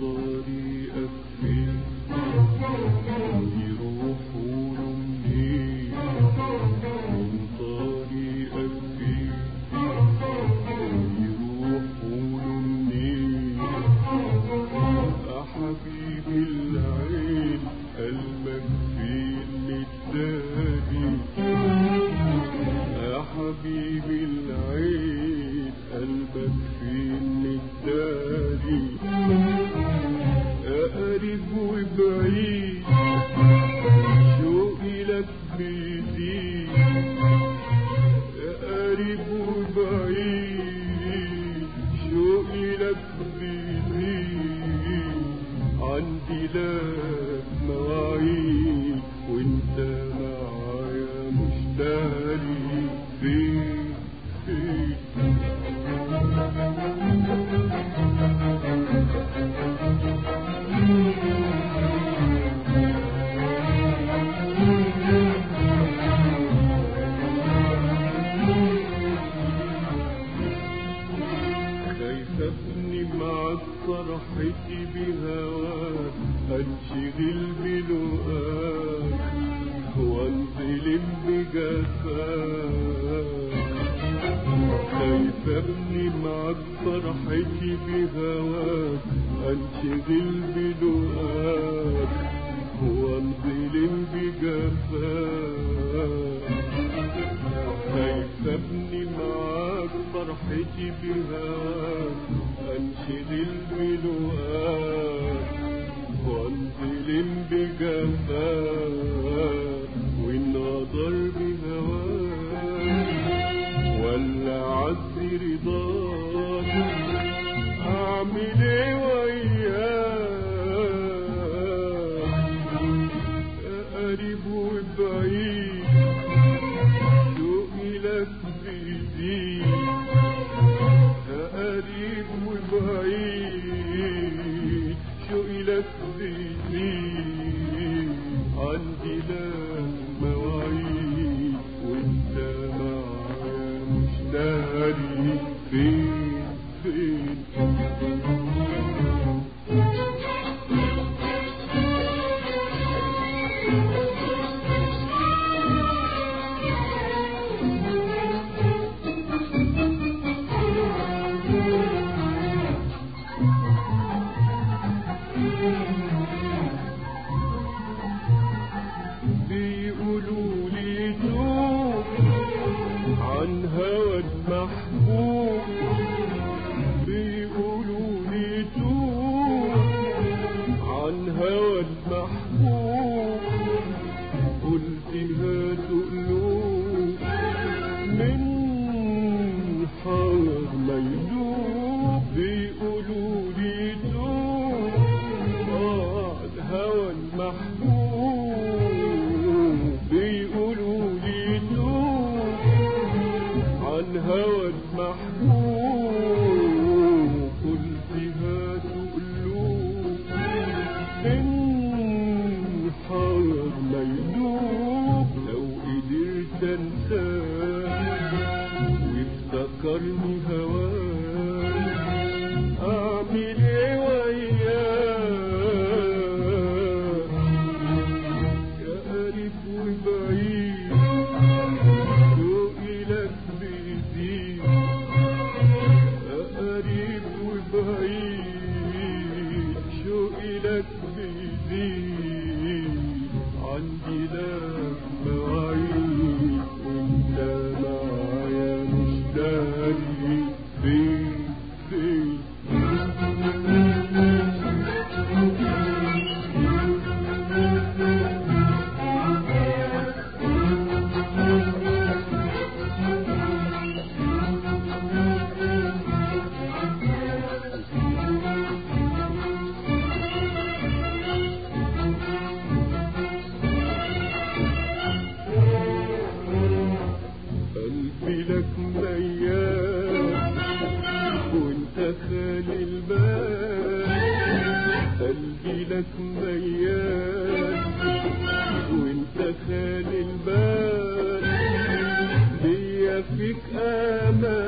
طريقك فرحتي بهواك أنشغل بلقاك وانظلم بجفاك خايف ابني معك فرحتي بهواك أنشغل بلقاك وانظلم بجفاك خايف ابني معاك فرحتي بهواك أنشغل بلقاك وانظلم بجفاك وانغدر بهواك ولا عزي رضاك. أعمل إيه وياك. قريب وبعيد شوقي لك بيزيد قريب وبعيد شوقي لك بيزيد عندي لك be عن هوى المحبوب قلت هاتوا قلوب من حار ميلوب لو قدرت انساك وافتكرني هواك شوقي لك بيزيد عندي ميال وانت خالي البال قلبي لك ميال وانت خالي البال ليا فيك امال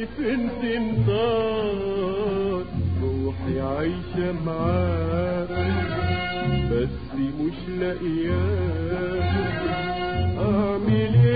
شايف انت روحي عايشة معاك بس مش لاقياك. أعمل إيه؟